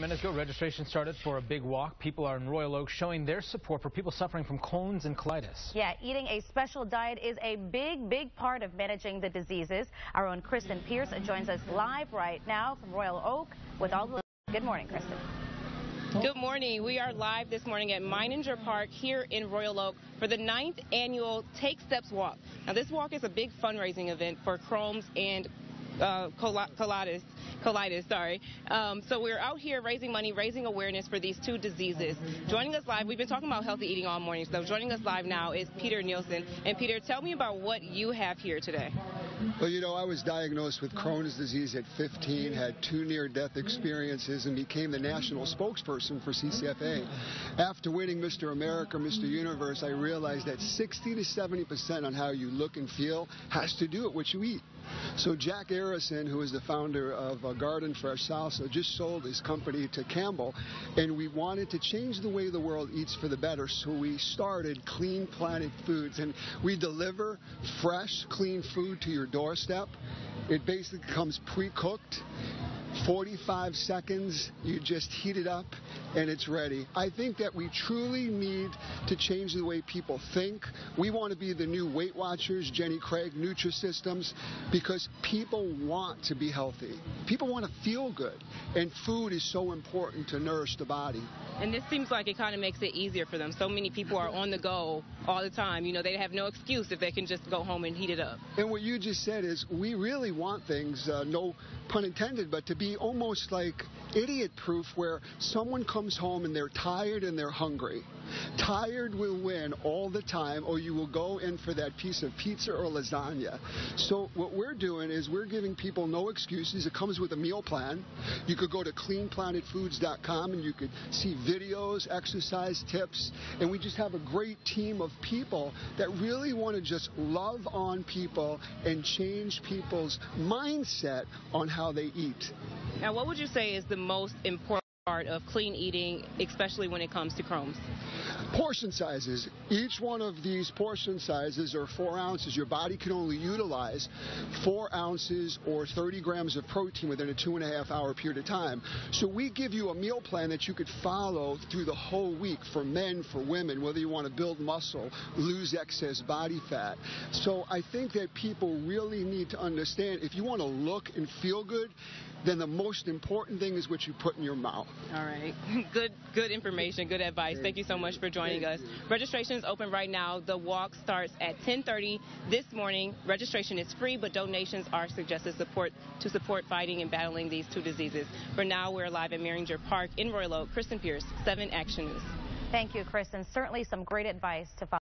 minutes ago, registration started for a big walk. People are in Royal Oak showing their support for people suffering from Crohn's and colitis. Yeah, eating a special diet is a big, big part of managing the diseases. Our own Kristen Pierce joins us live right now from Royal Oak with all the. Good morning, Kristen. Good morning. We are live this morning at Meininger Park here in Royal Oak for the ninth annual Take Steps Walk. Now, this walk is a big fundraising event for Crohn's and uh, colitis colitis, sorry. Um, so we're out here raising money, raising awareness for these two diseases. Joining us live, we've been talking about healthy eating all morning, so joining us live now is Peter Nielsen. And Peter, tell me about what you have here today. Well, you know, I was diagnosed with Crohn's disease at 15, had two near-death experiences, and became the national spokesperson for CCFA. After winning Mr. America, Mr. Universe, I realized that 60 to 70 percent on how you look and feel has to do with what you eat. So Jack Aronson, who is the founder of Garden Fresh Salsa, just sold his company to Campbell, and we wanted to change the way the world eats for the better. So we started Clean Planet Foods, and we deliver fresh, clean food to your doorstep. It basically comes pre-cooked. 45 seconds, you just heat it up and it's ready. I think that we truly need to change the way people think. We want to be the new Weight Watchers, Jenny Craig, Nutrisystems, because people want to be healthy. People want to feel good, and food is so important to nourish the body. And this seems like it kind of makes it easier for them. So many people are on the go all the time. You know, they have no excuse if they can just go home and heat it up. And what you just said is we really want things, uh, no pun intended, but to be almost like idiot proof where someone comes home and they're tired and they're hungry. Tired will win all the time, or you will go in for that piece of pizza or lasagna. So, what we're doing is we're giving people no excuses. It comes with a meal plan. You could go to cleanplanetfoods.com and you could see videos, exercise tips, and we just have a great team of people that really want to just love on people and change people's mindset on how they eat. Now, what would you say is the most important part of clean eating, especially when it comes to Crohn's? Portion sizes. Each one of these portion sizes are four ounces. Your body can only utilize four ounces or 30 grams of protein within a two and a half hour period of time. So we give you a meal plan that you could follow through the whole week for men, for women, whether you want to build muscle, lose excess body fat. So I think that people really need to understand if you want to look and feel good, then the most important thing is what you put in your mouth. All right. Good good information, good advice. Thank you so much for joining us. Registration is open right now. The walk starts at 10:30 this morning. Registration is free, but donations are suggested support to support fighting and battling these two diseases. For now, we're live at Meininger Park in Royal Oak. Kristen Pierce, 7 Action News. Thank you, Kristen. Certainly some great advice to follow.